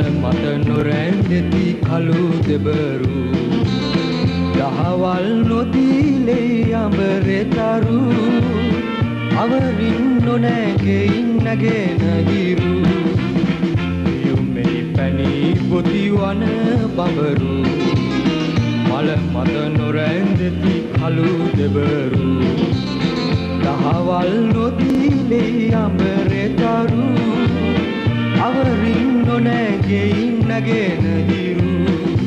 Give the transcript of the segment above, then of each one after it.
වල මත නොරැඳෙති කළු දෙබරු. දහවල් නොදීලේ අඹරෙතරු අවරින් නොනැගෙයි නැගෙන ගිරු. යුමේ පැනී පොතිවන බඹරු. මල මත නොරැඳෙති කළු දෙබරු. දහවල් නොදීලේ අඹරෙතරු අවරින් නොනැගෙයින් නැගෙන හිරු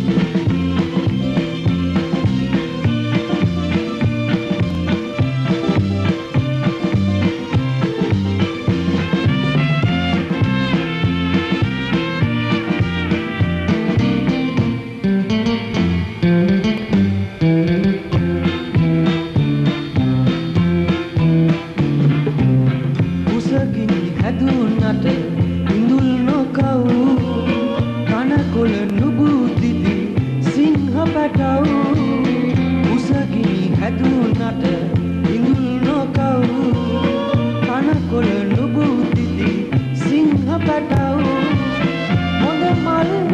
හැදුනට ඉඳුල් නොකව් කනකොළ නුබුදිති සිංහ පැටව්. හොඳ මල්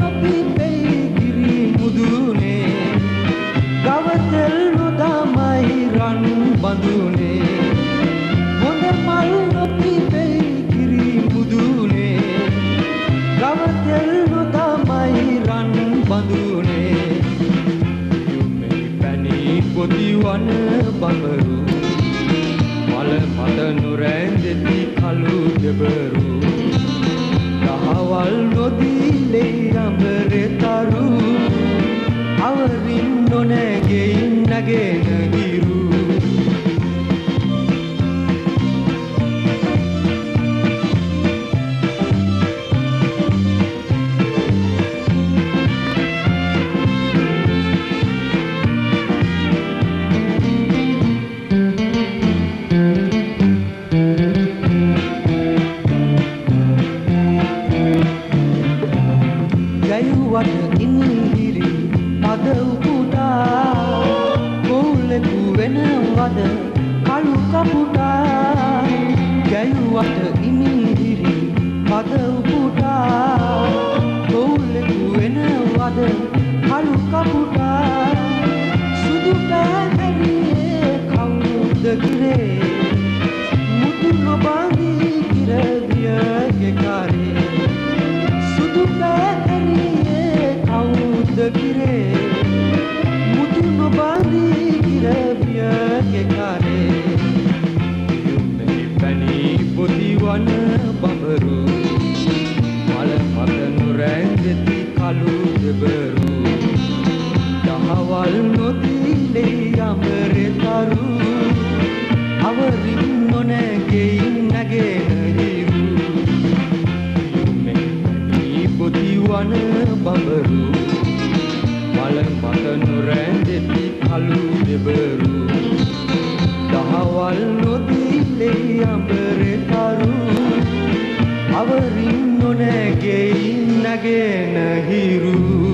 පැණි පොතිවන බඹරු මල මත නොරැඳෙති කළු දෙබරු. දහවල් නොදීලේ අඹරෙතරු අවරින් නොනැගෙයින් නැගෙන වෙනවද කළු කපුටා ගැයුවට ඉමිහිරි පද උපුටා කෝලෙකු වෙනවද කළු කපුටා සුදු පැහැරියේ කවුද ගිරේ මුතු නොබඳී කිරවියගේ කරේ මත නොරැඳෙති කළු දෙබරු. දහවල් නොදීලේ අඹරෙතරු අවරින් නොනැගෙයින් නැගෙන හිරු යුමෙහි පොතිවන බඹරු. මල මත නොරැඳෙති කළු අවරින් නොනැගෙයින් නැගෙන හිරු.